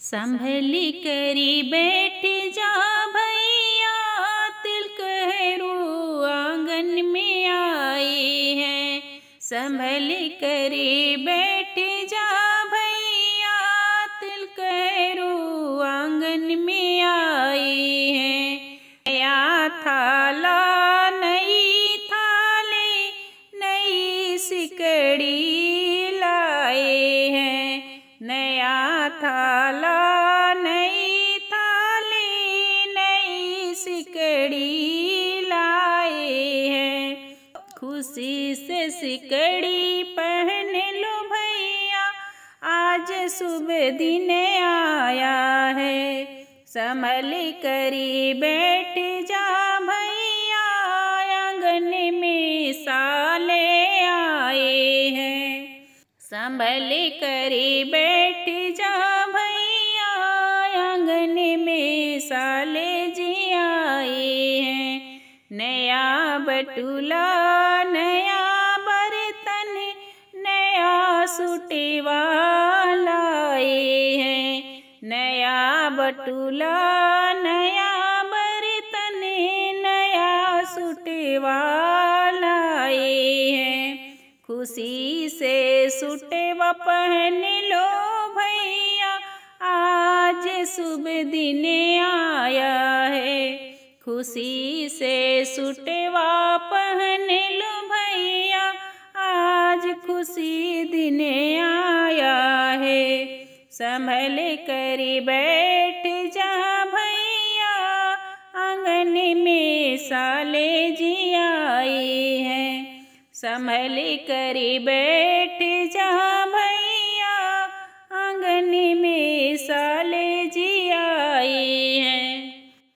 संभली करी बैठ जा भैया तिल कहरू आँगन में आए हैं। संभल करी थाला नई थाली नई सिकड़ी लाए हैं। खुशी से सिकड़ी पहन लो भैया, आज सुबह दिन आया है। संभल करी बैठ जा भैया, आँगन में साले आए हैं। संभल करी बैठ जा भैया, आँगन में साले जी आए हैं। नया बटुला, नया बर्तन, नया सुटेवा लाए हैं। नया बटुला, नया बर्तन, नया सुटेवा लाए हैं। खुशी से सुटेवा पहन लो भैया। आज शुभ दिन आया है। खुशी से सुटेवा पहन लो भैया। आज खुशी दिन आया है। संभल कर बैठ संभल कर बैठ